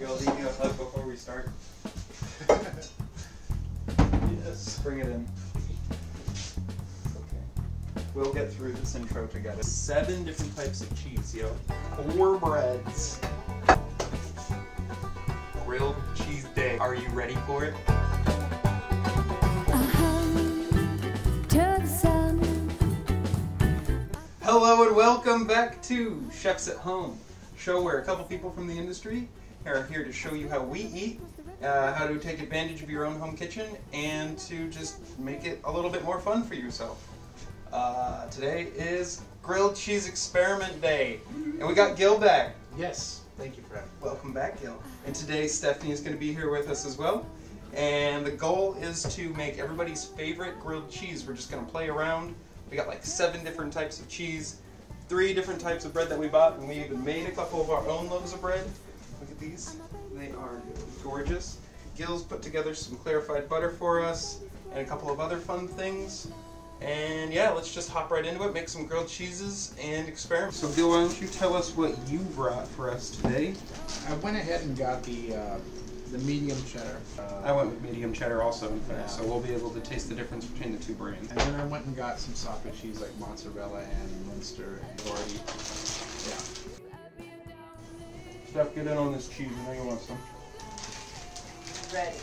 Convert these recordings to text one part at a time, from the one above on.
You'll leave me a hug before we start. yes. Bring it in. Okay. We'll get through this intro together. Seven different types of cheese, yo. Four breads. Grilled cheese day. Are you ready for it? Hello and welcome back to Chefs at Home, show where a couple people from the industry are here to show you how we eat, uh, how to take advantage of your own home kitchen, and to just make it a little bit more fun for yourself. Uh, today is Grilled Cheese Experiment Day, and we got Gil back. Yes, thank you for having me. Welcome back, Gil. And today Stephanie is going to be here with us as well. And the goal is to make everybody's favorite grilled cheese. We're just going to play around. We got like seven different types of cheese, three different types of bread that we bought, and we even made a couple of our own loaves of bread. Look at these. They are gorgeous. Gil's put together some clarified butter for us and a couple of other fun things. And yeah, let's just hop right into it, make some grilled cheeses and experiment. So Gil, why don't you tell us what you brought for us today? I went ahead and got the uh, the medium cheddar. Uh, I went with medium cheddar also, in fact, Yeah. so we'll be able to taste the difference between the two brands. and then I went and got some socket cheese like mozzarella and Munster and Gordy. Yeah. Steph, get in on this cheese. I know you want some. Ready.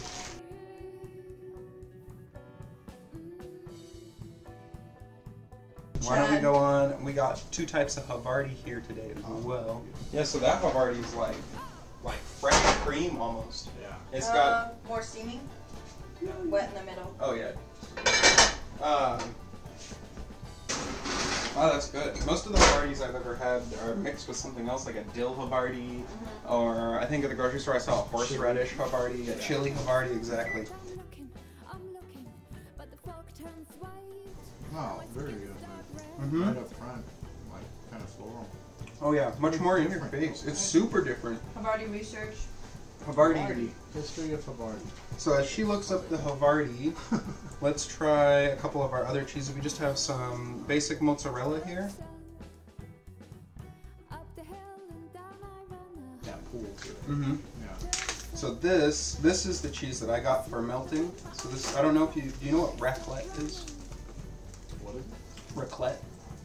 Why don't we go on? We got two types of Havarti here today as well. Yeah, so that Havarti is like, like fresh cream almost. Yeah. It's uh, got. more steaming. Wet in the middle. Oh yeah. Um. Oh, that's good. Most of the Havartis I've ever had are mixed with something else, like a dill Havarti, or I think at the grocery store I saw a horseradish Havarti, a chili Havarti, exactly. Oh, very good. Mhm. Right up front, like kind of floral. Oh yeah, much more in your face. It's super different. Havarti research. Havarti. History of Havarti. So as she looks up the Havarti, let's try a couple of our other cheeses. We just have some basic mozzarella here. Yeah, pool. Mm-hmm. Yeah. So this this is the cheese that I got for melting. So this I don't know if you do you know what raclette is? What is it? Raclette.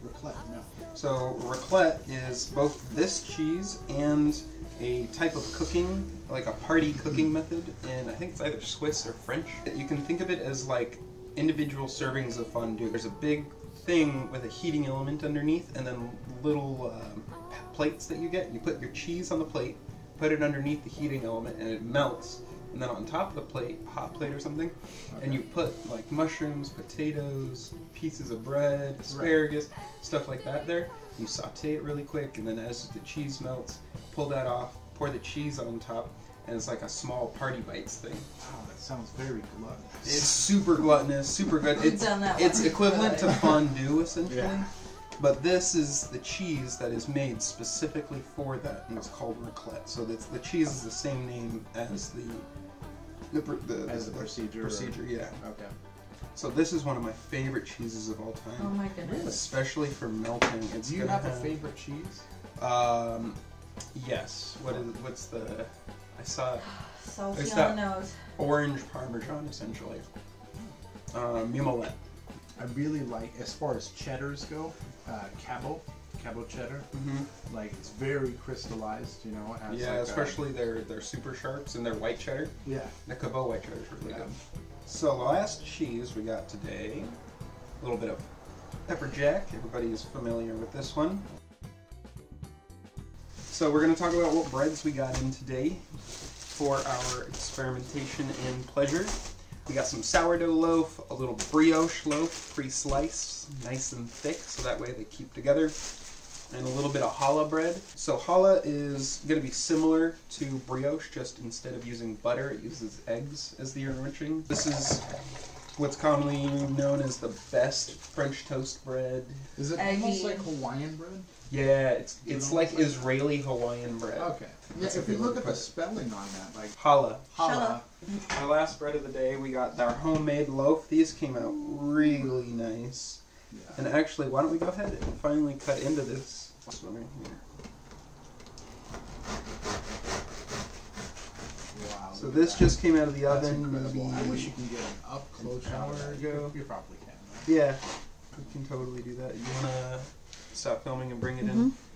Raclette, no. So raclette is both this cheese and a type of cooking, like a party cooking method, and I think it's either Swiss or French. You can think of it as like individual servings of fondue. There's a big thing with a heating element underneath, and then little um, plates that you get. You put your cheese on the plate, put it underneath the heating element, and it melts. And then on top of the plate, hot plate or something, and you put like mushrooms, potatoes, pieces of bread, asparagus, stuff like that there. You saute it really quick, and then as the cheese melts, pull that off, pour the cheese on top, and it's like a small party bites thing. Wow, that sounds very gluttonous. It's super gluttonous, super good. It's done that it's equivalent to fondue essentially. Yeah. But this is the cheese that is made specifically for that, and it's called raclette. So that's the cheese is the same name as the the, pr- the, As the procedure. or- Yeah. Okay. So this is one of my favorite cheeses of all time. Oh my goodness. Especially for melting. It's Do you gonna have a favorite cheese? Um, yes. What is what's the? I saw Salty Is on that- the nose. orange parmesan essentially. Um, Mimolette. I really like, as far as cheddars go, uh, Cabot, Cabot cheddar. Mm-hmm. Like it's very crystallized, you know. Yeah, like a- especially their their super sharps and their white cheddar. yeah. The Cabot white cheddar is really Yeah. good. So the last cheese we got today, a little bit of pepper jack. Everybody is familiar with this one. So we're going to talk about what breads we got in today for our experimentation and pleasure. We got some sourdough loaf, a little brioche loaf, pre-sliced, nice and thick, so that way they keep together, and a little bit of challah bread. So challah is going to be similar to brioche, just instead of using butter, it uses eggs as the enriching. This is what's commonly known as the best French toast bread. Is it Eggy. almost like Hawaiian bread? Yeah, it's You it's like it's like- Israeli Hawaiian bread. Okay. Yeah, if you look at the it. spelling on that, like Challah. challah. Our mm-hmm. last bread of the day, we got our homemade loaf. These came out really nice. Yeah. And actually, why don't we go ahead and finally cut into this? This one right here. So this just came out of the That's oven incredible. I wish you can get an up close an shot hour ago. You, you probably can. Right? Yeah, we can totally do that. You wanna stop filming and bring it in? Mm-hmm.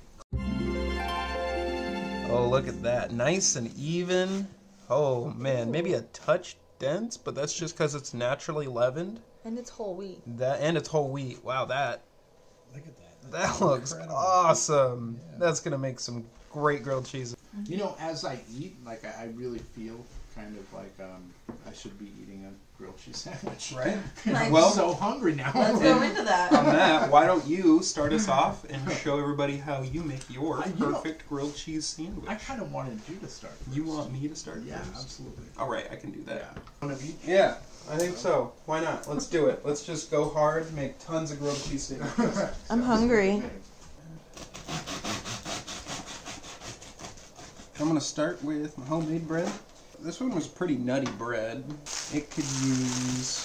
Oh, look at that. Nice and even. Oh, man. Maybe a touch dense, but that's just because it's naturally leavened. And it's whole wheat. That And it's whole wheat. Wow, that Look at that. That looks incredible. awesome. Yeah. That's going to make some great grilled cheese. You know, as I eat, like I, I really feel kind of like um, I should be eating a grilled cheese sandwich. Right? Nice. Well- I'm so hungry now. Let's go into that. On that, why don't you start us off and show everybody how you make your I- you perfect grilled cheese sandwich? I kind of wanted you to start. You want me to start Yeah, first? absolutely. All right, I can do that. Yeah. One of each. Yeah, I think so. Why not? Let's do it. Let's just go hard, make tons of grilled cheese sandwiches. I'm hungry. I'm gonna start with my homemade bread. This one was pretty nutty bread. It could use.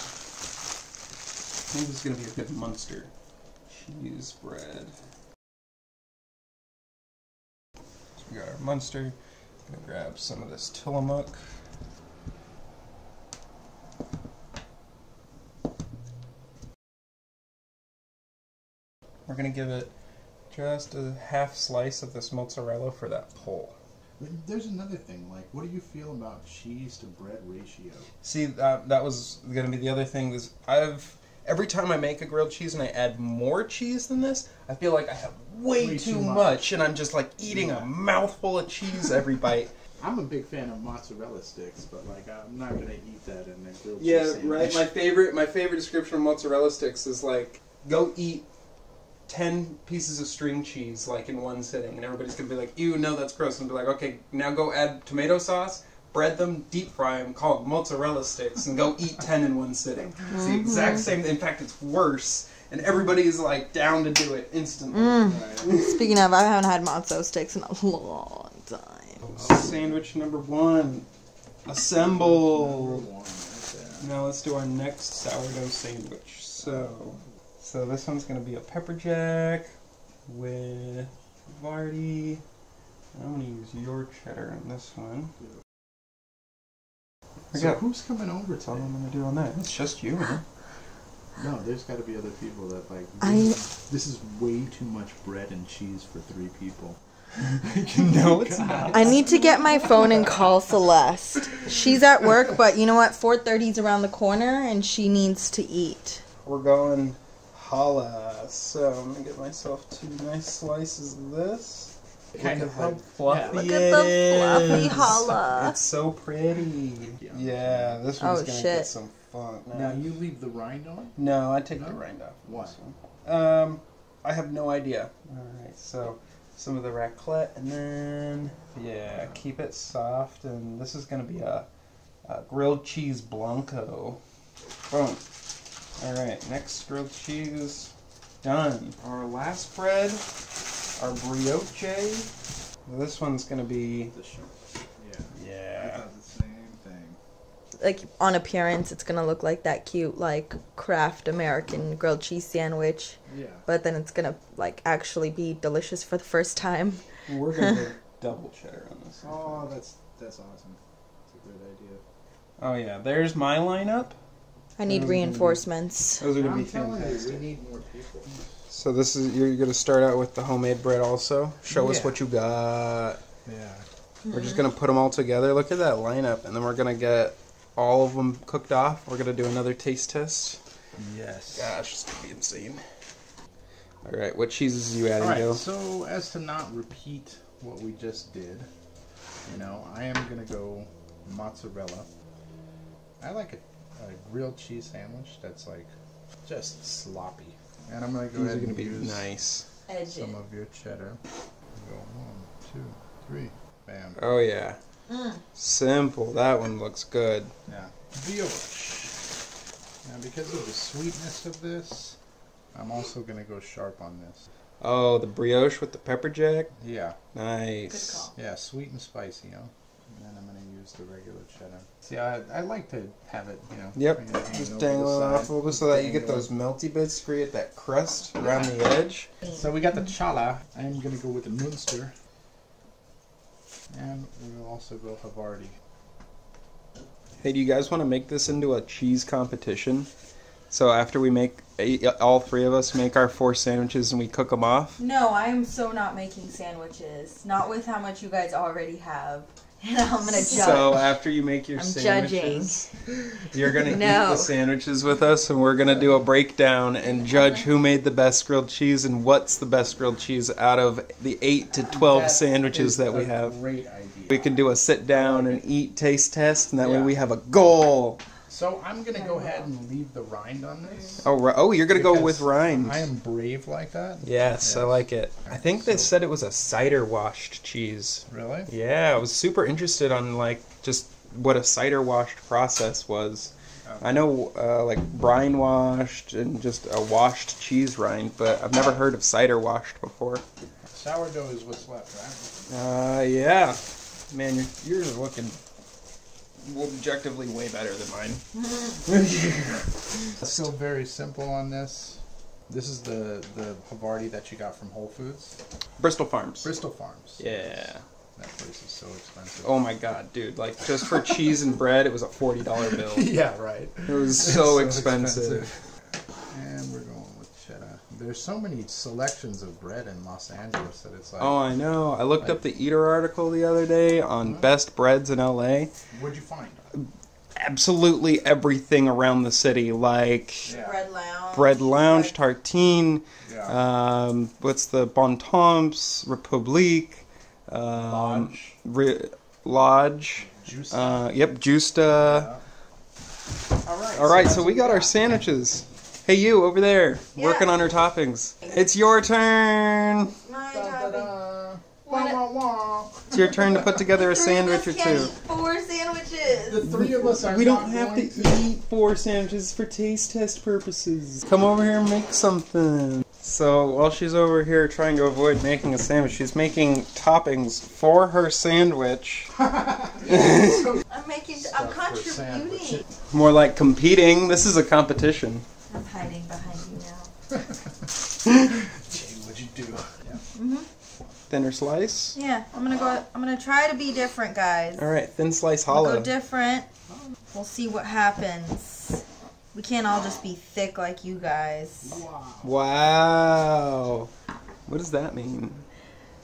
I think this is gonna be a good Munster cheese bread. So we got our Munster. Gonna grab some of this Tillamook. We're gonna give it just a half slice of this mozzarella for that pull. There's another thing. Like, what do you feel about cheese to bread ratio? See, that that was gonna be the other thing. Is I've every time I make a grilled cheese and I add more cheese than this, I feel like I have way, Way too, too much. much. and I'm just like eating Yeah. a mouthful of cheese every bite. I'm a big fan of mozzarella sticks, but like I'm not gonna eat that in a grilled yeah, cheese sandwich. right. My favorite, my favorite description of mozzarella sticks is like go eat. 10 pieces of string cheese like in one sitting and everybody's gonna be like ew no that's gross and be like okay now go add tomato sauce bread them deep fry them call it mozzarella sticks and go eat 10 in one sitting. It's the exact same in fact it's worse and everybody is like down to do it instantly. Mm. Right. Speaking of, I haven't had matzo sticks in a long time. Oh, sandwich number one. Assemble. Number one right now let's do our next sourdough sandwich. So so this one's gonna be a pepper jack with Havarti. I'm gonna use your cheddar on this one. I So got who's coming over that's all today? I'm gonna do on that. It's just you. Huh? No, there's got to be other people that like. I- This, this is way too much bread and cheese for three people. no, it's not. I need to get my phone and call Celeste. She's at work, but you know what? 4:30's around the corner, and she needs to eat. We're going challah. So I'm gonna get myself two nice slices of this. Kind Look of at how like- fluffy yeah. Look it at the fluffy challah. It's so pretty. Yeah. Yeah, this one's Oh, gonna shit. get some funk. Now you leave the rind on. No, I take the rind off. Why? Um, I have no idea. All right, so some of the raclette, and then yeah, keep it soft. And this is gonna be a, a grilled cheese blanco. Boom. All right, next grilled cheese done. Our last bread, our brioche. This one's gonna be The sh- Yeah. I yeah. thought the same thing. Like on appearance, it's gonna look like that cute, like Kraft American grilled cheese sandwich, Yeah. but then it's gonna like actually be delicious for the first time. We're gonna go double cheddar on this. Oh, that's that's awesome. It's a great idea. Oh yeah, there's my lineup. I need reinforcements. Those are gonna be telling fantastic. we need more people. So this is you're gonna start out with the homemade bread also. Show us what you got. Yeah. We're just mm-hmm. gonna put them all together. Look at that lineup, and then we're gonna get all of them cooked off. We're gonna do another taste test. Yes. Gosh, it's gonna be insane. All right, what cheeses are you adding, All right. Joe? So as to not repeat what we just did, you know, I am gonna go mozzarella. I like a, a grilled cheese sandwich that's like just sloppy, and I'm gonna go These are ahead gonna and be use nice. some of your cheddar. Go one, two, three, bam. Oh yeah, mm. simple. That one looks good. Yeah. Brioche. Now, because of the sweetness of this, I'm also gonna go sharp on this. Oh, the brioche with the pepper jack. Yeah. Nice. Good call. Yeah, sweet and spicy, you know. And then I'm gonna use the regular cheddar. See, I, I like to have it, you know. Yep, kinda just over dangle it off a little so that you get those melty bits create that crust around the edge. So we got the challah. I'm gonna go with the Munster. And we'll also go Havarti. Hey, do you guys want to make this into a cheese competition? So after we make eight, all three of us make our four sandwiches and we cook them off. No, I am so not making sandwiches. Not with how much you guys already have. And I'm gonna judge. So after you make your I'm sandwiches, you're gonna eat the sandwiches with us, and we're gonna do a breakdown and judge who made the best grilled cheese and what's the best grilled cheese out of the eight to twelve That sandwiches is that we a have. Great idea. We can do a sit down and eat taste test, and that way we have a goal. So I'm gonna go ahead and leave the rind on this. Oh, ri- oh, you're gonna go because with rind. I am brave like that. Yes, I like it. I think they So- said it was a cider washed cheese. Really? Yeah, I was super interested on like just what a cider washed process was. I know uh, like brine washed and just a washed cheese rind, but I've never heard of cider washed before. Sourdough is what's left, right? Uh, yeah, man, your, yours is looking objectively way better than mine. Still very simple on this. This is the the Havarti that you got from Whole Foods, Bristol Farms. Bristol Farms. Yeah. That place is so expensive. Oh my god, dude! Like just for cheese and bread, it was a forty dollar bill. yeah, right. It was so, expensive. And we're going with cheddar. There's so many selections of bread in Los Angeles that it's like, Oh, I know. I looked up the Eater article the other day on best breads in LA. what'd you find? Absolutely everything around the city, like Yeah. Bread lounge. Bread Lounge, Like, Tartine, Yeah. um, what's the Bon Temps, Republique, um, Lodge. Re- Lodge. Juice. Uh, yep, Gjusta. All right. All right, that's so we got our sandwiches. Hey, you over there, Yeah. working on her toppings. It's your turn. My Da, da, da. Wah, wah, wah. It's your turn to put together a Three of us sandwich or can't two. eat Four sandwiches. The three of us are We don't have going to eat four sandwiches for taste test purposes. Come over here and make something. So while she's over here trying to avoid making a sandwich, she's making toppings for her sandwich. I'm making. I'm contributing. More like competing. This is a competition. I'm hiding behind you now. Jay, what'd you do? Yeah. Thinner slice. Yeah, I'm gonna go. I'm gonna try to be different, guys. All right, thin slice We'll challah. go different. We'll see what happens. We can't all just be thick like you guys. Wow. Wow. What does that mean?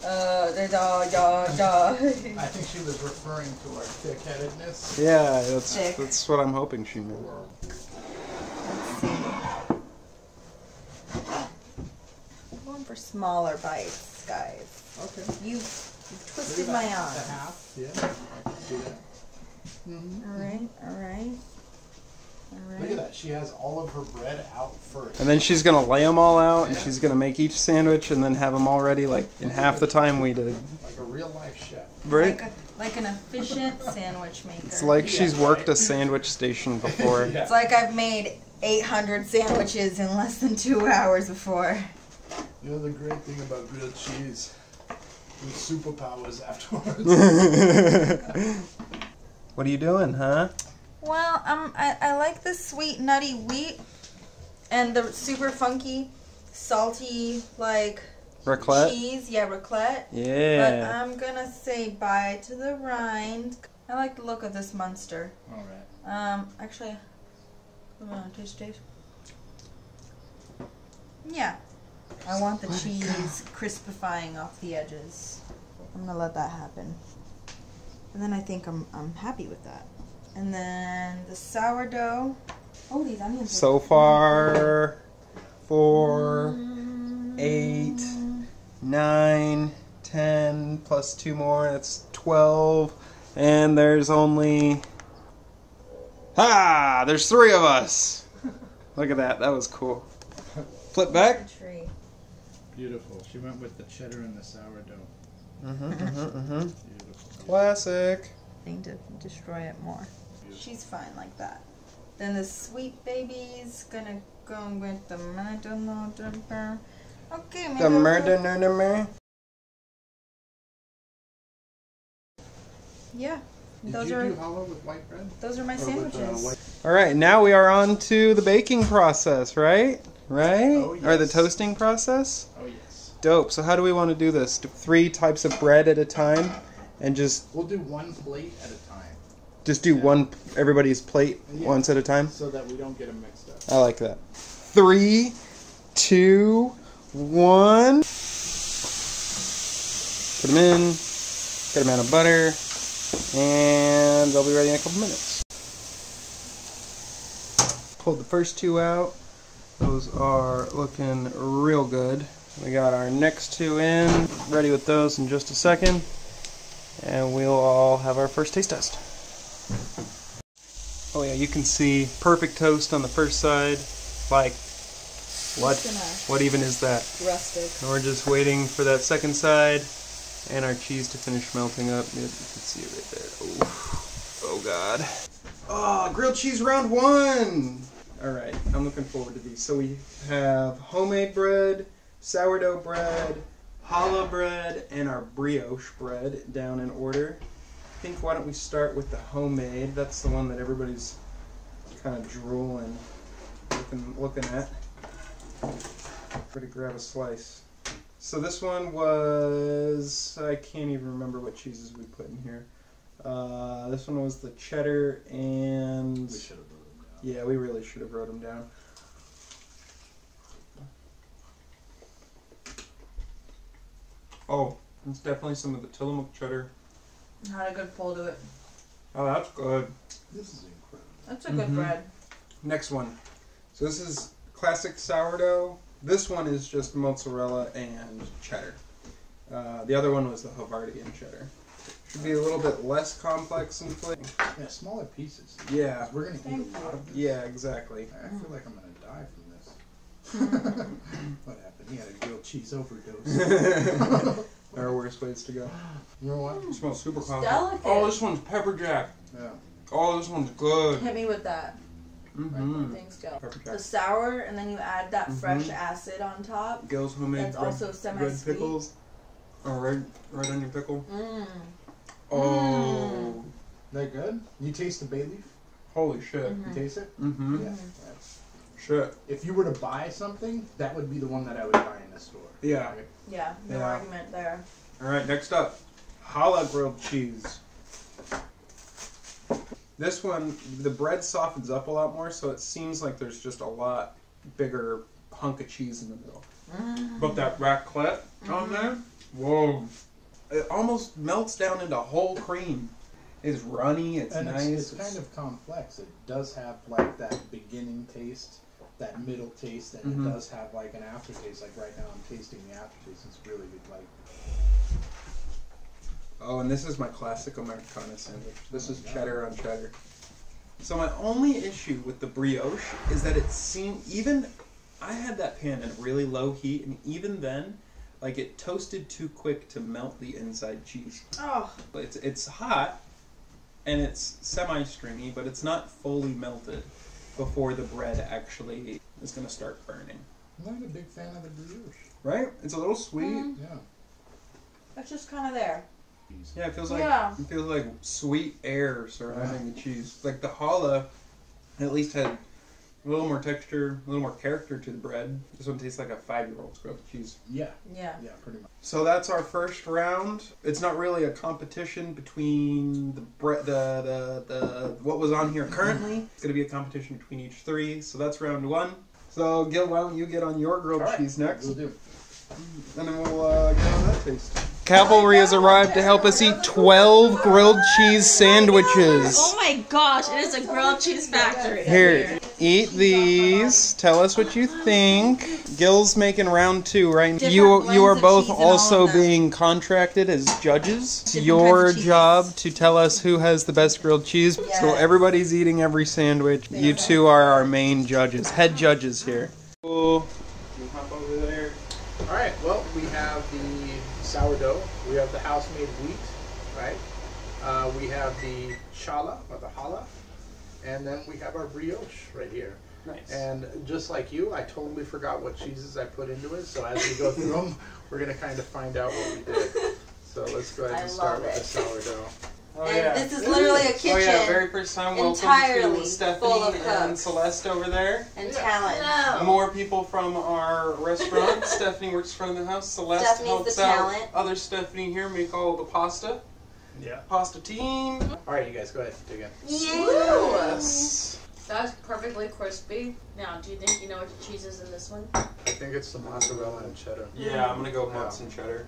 Uh, da da da da. I think she was referring to our thick-headedness. Yeah, that's Thick. that's what I'm hoping she meant. Or Going for smaller bites, guys. Okay. You, you Look twisted at my arm. The half. Yeah. I can see that. Mhm. All right, all right, all Look at that. She has all of her bread out first. And then she's gonna lay them all out, and she's gonna make each sandwich, and then have them all ready like in half the time we did. like a real life chef. Right? Like, a, like an efficient sandwich maker. It's like she's worked a sandwich station before. Yeah. It's like I've made 800 sandwiches in less than two hours before. You know the great thing about grilled cheese? With superpowers afterwards. what are you doing, huh? Well, um, I, I like the sweet nutty wheat and the super funky, salty like Raclette? cheese. Yeah, raclette. Yeah. But I'm gonna say bye to the rind. I like the look of this Munster. Alright. Um, actually, come on, taste, taste. Yeah, I want the cheese crispifying off the edges. I'm gonna let that happen, and then I think I'm I'm happy with that. And then the sourdough. Oh, these onions. are- So far, four, eight, nine, ten, plus two more, that's twelve. And there's only. Ah! There's three of us! Look at that, that was cool. Flip back. The tree. Beautiful. She went with the cheddar and the sourdough. Mm-hmm, mm-hmm, mm-hmm. Beautiful. Classic. Thing to destroy it more. She's fine like that. Then the sweet baby's gonna go with the murder, murder, murder. Okay, maybe The I'll murder, go- murder, murder. Yeah, Did those you are do challah with white bread? those are my Or with, uh, sandwiches. All right, now we are on to the baking process, right? Right? Oh, Or the toasting process? Oh yes. Dope. So how do we want to do this? Three types of bread at a time, and just We'll do one plate at a time. Just do one everybody's plate uh, Yeah. once at a time. So that we don't get them mixed up. I like that. Three, two, one. Put them in. Good amount of butter, and they'll be ready in a couple minutes. Pulled the first two out. Those are looking real good. We got our next two in. Ready with those in just a second. And we'll all have our first taste test. Oh yeah, you can see perfect toast on the first side. Like, what? What even is that? Rustic. And we're just waiting for that second side and our cheese to finish melting up. You can see it right there. Oh god. Oh, grilled cheese round one! Alright, I'm looking forward to these. So we have homemade bread, sourdough bread, challah bread, and our brioche bread down in order. I think why don't we start with the homemade? That's the one that everybody's kind of drooling, looking, looking at. Ready to grab a slice. So this one was I can't even remember what cheeses we put in here. Uh, this one was the cheddar and yeah, we really should have wrote them down. Oh, it's definitely some of the Tillamook cheddar. Had a good pull to it. Oh, that's good. This is incredible. That's a good Mhm. bread. Next one. So this is classic sourdough. This one is just mozzarella and cheddar. Uh, the other one was the Havarti and cheddar. Should be a little bit less complex in flavor. Yeah, smaller pieces. Yeah. We're gonna eat a lot of this. Yeah, exactly. I feel like I'm gonna die from this. what happened? He had a grilled cheese overdose. there are worse ways to go. you know what? It smells super classic. delicate. Oh, this one's pepper jack. Yeah. Oh, this one's good. Hit me with that. Mm-hmm. Things go. Pepper The sour, and then you add that Mhm. fresh acid on top. Gil's homemade That's red, also semi-sweet. pickles. Or red, red onion pickle. Mmm. Oh, That good? You taste the bay leaf? holy shit. Mhm. You taste it? Mm-hmm. Yeah. That's- Shit. If you were to buy something, that would be the one that I would buy in the store. Yeah. Right? Yeah, no Yeah. argument there. All right, next up, challah grilled cheese. This one, the bread softens up a lot more, so it seems like there's just a lot bigger hunk of cheese in the middle. Mm. But that raclette on there, whoa! It almost melts down into whole cream. It's runny. It's and nice. it's, it's kind of complex. It does have like that beginning taste, that middle taste, and Mhm. it does have like an aftertaste. Like right now, I'm tasting the aftertaste. It's really good. Like Oh, and this is my classic Americana sandwich. This is cheddar on cheddar. So my only issue with the brioche is that it seemed even I had that pan at really low heat, and even then, like it toasted too quick to melt the inside cheese. Oh, But It's it's hot, and it's semi-stringy, but it's not fully melted before the bread actually is gonna start burning. I'm not a big fan of the brioche. Right? It's a little sweet. Mhm. Yeah. that's just kind of there. Yeah, it feels like Yeah. it feels like sweet air surrounding the cheese. Like the challah, at least had a little more texture, a little more character to the bread. This one tastes like a five-year-old's grilled cheese. Yeah. Yeah. Yeah. Pretty much. So that's our first round. It's not really a competition between the bre- the, the the what was on here currently. It's going to be a competition between each three. So that's round one. So Gil, why don't you get on your grilled All right, cheese next, We'll do. and then we'll uh, get on that taste. Cavalry has arrived to help us eat 12 grilled cheese sandwiches. Oh my gosh, it is a grilled cheese factory. Here, eat these. Tell us what you think. Gil's making round two, right? Different You you are both cheese in all of also being contracted as judges. It's your kinds of cheese. job to tell us who has the best grilled cheese. So everybody's eating every sandwich. You two are our main judges, head judges here. Cool. You hop over there. All right. Well, we have the sourdough. We have the house-made wheat, right? Uh, we have the challah or the challah, and then we have our brioche right here. Nice. And just like you, I totally forgot what cheeses I put into it. So as we go through them, we're gonna kind of find out what we did. So let's go ahead I and start with it. the sourdough. Oh, and this is literally a kitchen Oh yeah, very first time. Welcome entirely to Stephanie full of and. Celeste over there. and Yeah. talent. Hello. More people from our restaurant. Stephanie works front of the house. Celeste Stephanie's helps the out talent. other Stephanie here make all the pasta. Yeah. Pasta team. All right, you guys, go ahead. Dig in. Yes. That's perfectly crispy. Now, do you think you know what the cheese is in this one? I think it's the mozzarella and cheddar. Yeah, I'm gonna go Yeah. mozz and cheddar.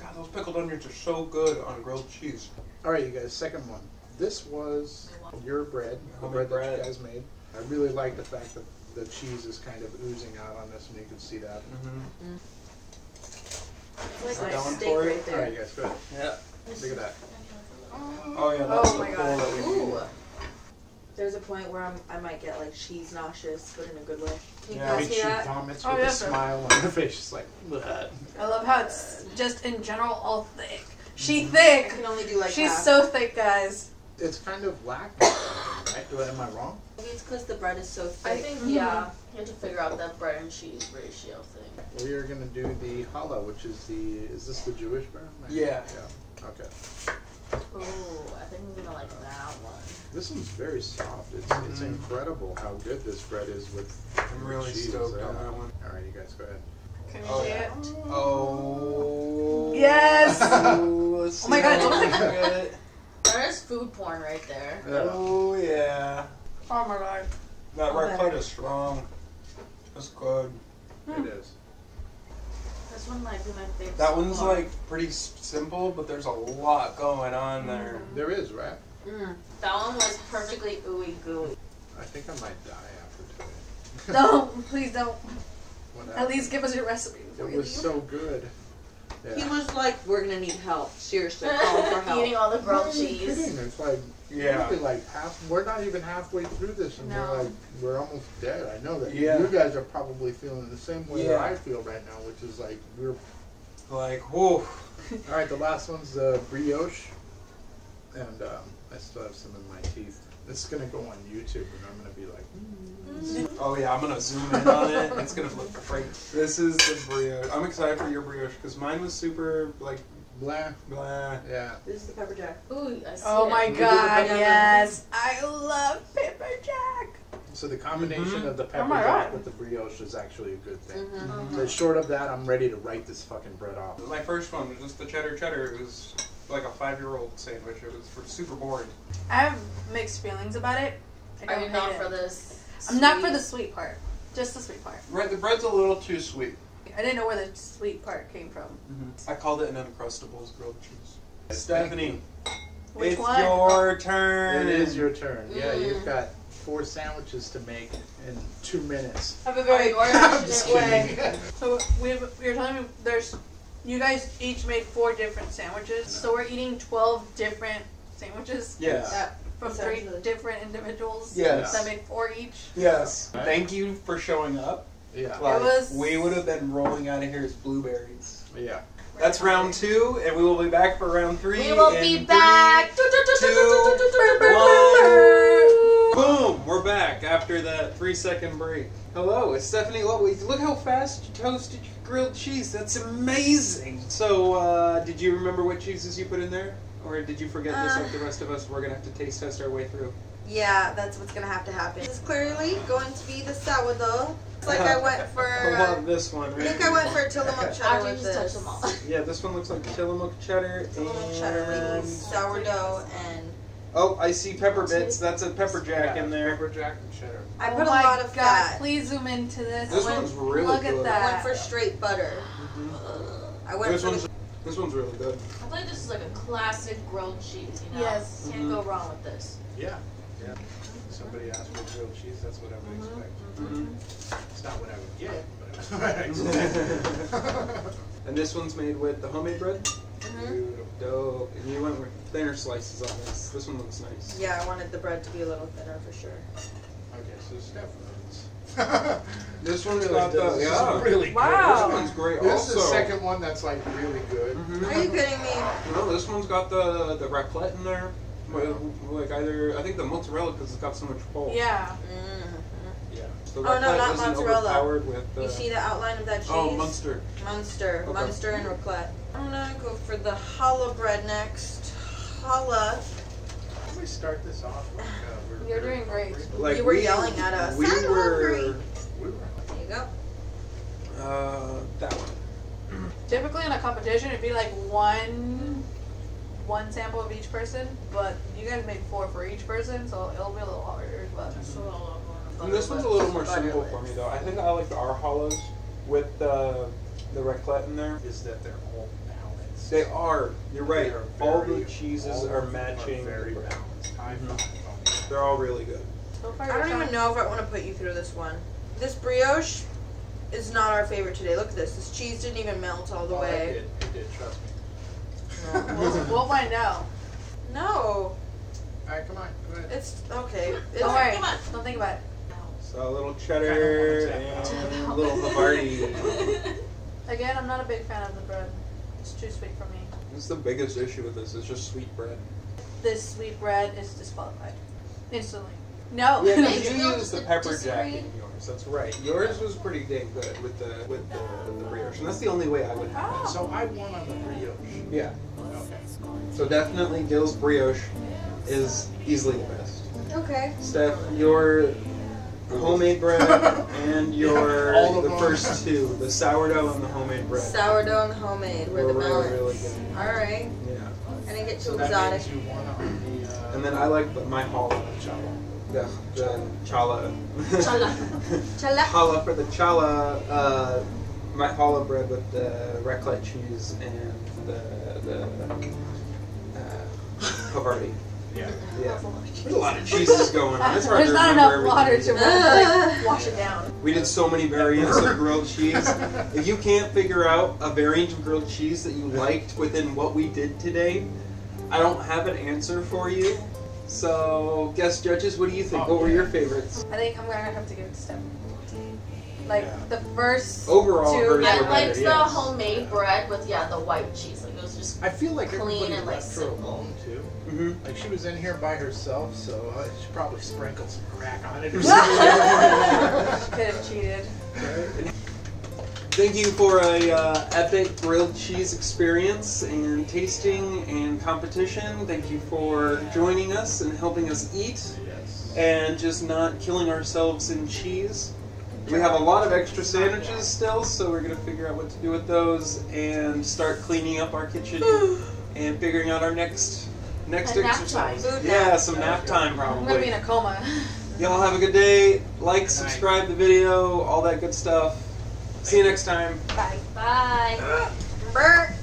God, those pickled onions are so good on grilled cheese. All right, you guys. Second one. This was your bread, the Homemade bread, that bread. you guys made. I really like the fact that the cheese is kind of oozing out on this, and you can see that. Mm-hmm. It's like one steak right it? There. right, you guys, go ahead. Yeah. Look at that. Oh yeah, that's Oh the my pull God. that we need. Ooh. There's a point where I'm, I might get like cheese nauseous, but in a good way. Can you Yeah. guys Makes see that? vomits Oh, with yeah, a smile on her face, just like. Bleh. I love how it's just in general all thick. She I thick. can only do like She's half. so thick, guys. It's kind of lackluster, right? Do I, am I wrong? Maybe it's because the bread is so thick. I think, yeah, you have to figure out that bread and cheese ratio thing. We are gonna do the challah, which is the. Is this the Jewish bread? Yeah. Yeah. Okay. Ooh, I think I'm gonna like that one. This one's very soft. It's it's Mhm. incredible how good this bread is with. I'm really cheese, stoked yeah. on that one. All right, you guys go ahead. Can you Oh, see yeah. it? Oh. Yes! Oh my God, how don't we get. There's food porn right there. Yeah. Oh yeah. Oh my god. That Oh, red better. plate is strong. That's good. It is. This one might be my favorite. That one's far. like pretty simple, but there's a lot going on there. There is, right? Mm, that one was perfectly ooey gooey. I think I might die after today. Don't, please don't. What At happened? least give us your recipe. It you was so good. He was like, "We're gonna need help. Seriously, call for help." Eating all the I'm grilled cheese. kidding. It's like Yeah. really like half. We're not even halfway through this, and No. we're like we're almost dead. I know that Yeah. you guys are probably feeling the same way that I feel right now, which is like we're Like, whoa. All right, the last one's the brioche, and um, I still have some in my teeth. This is gonna go on YouTube, and I'm gonna be like, Oh yeah, I'm gonna zoom in on it. It's gonna look great. This is the brioche. I'm excited for your brioche because mine was super like blah, blah. yeah. This is the pepper jack. Ooh, I see Oh it. my Look god, the- yes. I love pepper jack. So the combination Mhm. of the pepper Oh my jack God. with the brioche is actually a good thing. Mm-hmm. But short of that, I'm ready to write this fucking bread off. My first one was just the cheddar cheddar. It was like a five year old sandwich. It was super boring. I have mixed feelings about it. I Are don't you not hate for it. This? I'm not for the sweet part. Just the sweet part. Right, the bread's a little too sweet. I didn't know where the sweet part came from. I called it an Uncrustables grilled cheese. Stephanie, Which it's one? your turn. It is your turn. Yeah, Mm. you've got four sandwiches to make in two minutes. I have a very Are yours I'm just passionate way. So we you're telling me there's you guys each made four different sandwiches. So we're eating twelve different sandwiches Yes. Yeah. From three Essentially. different individuals. Yes. That made four each. Yes. Thank you for showing up. Yeah, Like, was- we would have been rolling out of here as blueberries. yeah. That's round two, and we will be back for round three. We will in be three, back. Boom! We're back after that three second break. Hello, it's Stephanie Lovely. Look how fast you toasted your grilled cheese. That's amazing. So, uh, did you remember what cheeses you put in there? Or did you forget just Uh. like the rest of us? We're gonna have to taste test our way through. Yeah, that's what's gonna have to happen. This is clearly going to be the sourdough. It's like I went for. I Uh, love this one. I think I went for Tillamook cheddar After you with just touch this. them all. Yeah, this one looks like Tillamook cheddar Tillamook and cheddar, sourdough, and oh, I see pepper bits. That's a pepper jack in there. Pepper jack and cheddar. I oh put a my lot of God, fat. Please zoom into this. This I went- one's really Look good. at I went for straight butter. I went This for one's the, this one's really good. I feel like this is like a classic grilled cheese, you know? Yes. Can't go wrong with this. Yeah, yeah. Somebody asked for grilled cheese. That's what I would expect. Mm-hmm. It's not what I would get, but it's what I expect. And this one's made with the homemade bread. Mhm. Dope. And you went with thinner slices on this. This one looks nice. Yeah, I wanted the bread to be a little thinner for sure. okay, so Steph wins. This one's really got the is yeah. really good. Wow. This one's great. This also, is the second one that's like really good. Mhm. Are you kidding me? No, this one's got the the raclette in there. With, like either I think the mozzarella because it's got so much pulp. Yeah. Mm. Yeah. The Oh, no, not mozzarella. with. Uh, You see the outline of that cheese? oh, Munster. Munster, Okay. Munster and raclette. I'm gonna go for the challah bread next. Challah. Can we start this off? Like, uh, we're You're very doing great. Like You were we, yelling at us. We I'm were. hungry. We were There you go. Uh, that one. Typically in a competition, it'd be like one one sample of each person, but you guys made four for each person, so it'll be a little harder. But So I'll go on And this one's a little more simple for me though. I think I like the our challahs with the the raclette in there. Is that they're all balanced. They are. You're right. They are All the cheeses all are of them matching. very the balanced. High Mhm. They're all really good. I don't even know if I want to put you through this one. This brioche is not our favorite today. Look at this. This cheese didn't even melt all the Oh, it way. did. It did. Trust me. We'll, we'll find out. No, All right, come on. Go ahead. it's okay. It's, Don't worry. Come on. Don't think about it. So a little cheddar and a little Havarti. Again, I'm not a big fan of the bread. It's too sweet for me. This is the biggest issue with this. It's just sweet bread. This sweet bread is disqualified instantly. No. Yeah, Make because it you look used the pepper jack in yours. That's right. Yours was pretty dang good with the with the, the brioche, and that's the only way I would have it. Oh. So I won on the brioche. Yeah. Okay. So definitely Gil's brioche is easily the best. okay. Steph, your homemade bread and your All of the first two, the sourdough and the homemade bread, Sourdough and homemade. We're were the really, balance. really good. All right. Yeah. I So too that exotic. you won on the. Uh, And then I like the, my challah. The, the challah. Challah. Challah. challah for the challah. Uh, my challah bread with the raclette cheese and the the uh, Havarti. yeah. Yeah. There's a lot of cheeses going on. It's hard There's to not remember enough water to like, wash it down. We did so many variants of grilled cheese. If you can't figure out a variant of grilled cheese that you liked within what we did today, I don't have an answer for you. So, guest judges, what do you think? What were your favorites? I think I'm gonna have to give it to Steph. Like Yeah. the first Overall, two. hers I liked better, the yes. homemade bread with yeah the white cheese. Like it was just I feel like Clean everybody and, like, left her simple. alone too. Mhm. Like she was in here by herself, so uh, she probably sprinkled some crack on it or something. She Could have cheated. Thank you for a uh, epic grilled cheese experience and tasting and competition. Thank you for joining us and helping us eat yes. and just not killing ourselves in cheese. We have a lot of extra sandwiches still, so we're gonna figure out what to do with those and start cleaning up our kitchen and figuring out our next next A nap exercise. time. Food Yeah, nap. some nap time probably. I'm gonna be probably. in a coma. Y'all have a good day. Like, subscribe the video, all that good stuff. See you next time. Bye. bye. Burr.